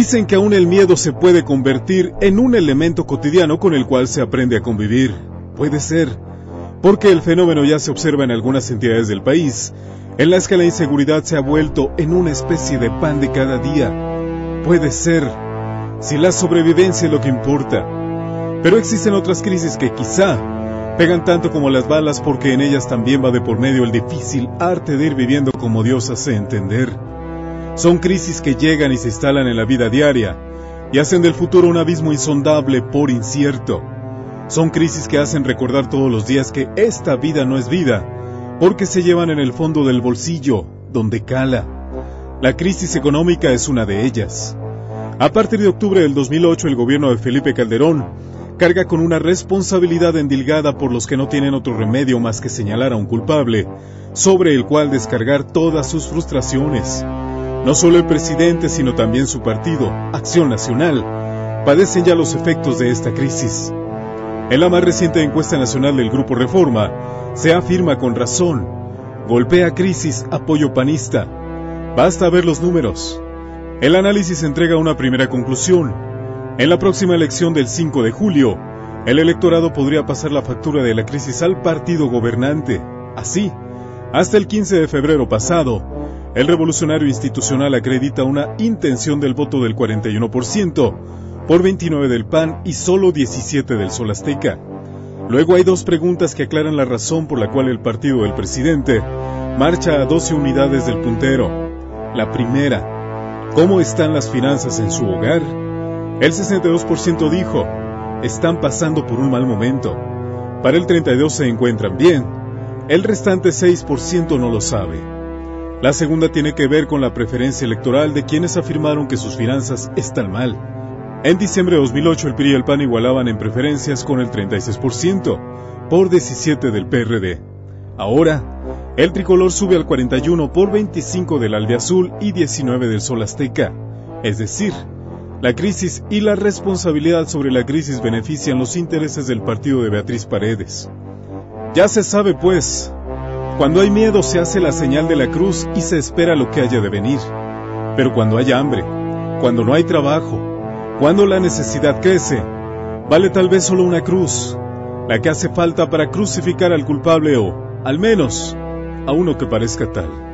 Dicen que aún el miedo se puede convertir en un elemento cotidiano con el cual se aprende a convivir. Puede ser, porque el fenómeno ya se observa en algunas entidades del país, en las que la inseguridad se ha vuelto en una especie de pan de cada día. Puede ser, si la sobrevivencia es lo que importa. Pero existen otras crisis que quizá pegan tanto como las balas porque en ellas también va de por medio el difícil arte de ir viviendo como Dios hace entender. Son crisis que llegan y se instalan en la vida diaria y hacen del futuro un abismo insondable por incierto. Son crisis que hacen recordar todos los días que esta vida no es vida, porque se llevan en el fondo del bolsillo, donde cala. La crisis económica es una de ellas. A partir de octubre del 2008, el gobierno de Felipe Calderón carga con una responsabilidad endilgada por los que no tienen otro remedio más que señalar a un culpable, sobre el cual descargar todas sus frustraciones. No solo el presidente, sino también su partido, Acción Nacional, padecen ya los efectos de esta crisis. En la más reciente encuesta nacional del Grupo Reforma, se afirma con razón, golpea crisis apoyo panista. Basta ver los números. El análisis entrega una primera conclusión. En la próxima elección del 5 de julio, el electorado podría pasar la factura de la crisis al partido gobernante. Así, hasta el 15 de febrero pasado, el revolucionario institucional acredita una intención del voto del 41%, por 29 del PAN y solo 17 del Sol Azteca. Luego hay dos preguntas que aclaran la razón por la cual el partido del presidente marcha a 12 unidades del puntero. La primera, ¿cómo están las finanzas en su hogar? El 62% dijo, están pasando por un mal momento. Para el 32% se encuentran bien. El restante 6% no lo sabe. La segunda tiene que ver con la preferencia electoral de quienes afirmaron que sus finanzas están mal. En diciembre de 2008 el PRI y el PAN igualaban en preferencias con el 36%, por 17 del PRD. Ahora, el tricolor sube al 41 por 25 del Azul y 19 del Sol Azteca. Es decir, la crisis y la responsabilidad sobre la crisis benefician los intereses del partido de Beatriz Paredes. Ya se sabe, pues, cuando hay miedo se hace la señal de la cruz y se espera lo que haya de venir. Pero cuando hay hambre, cuando no hay trabajo, cuando la necesidad crece, vale tal vez solo una cruz, la que hace falta para crucificar al culpable o, al menos, a uno que parezca tal.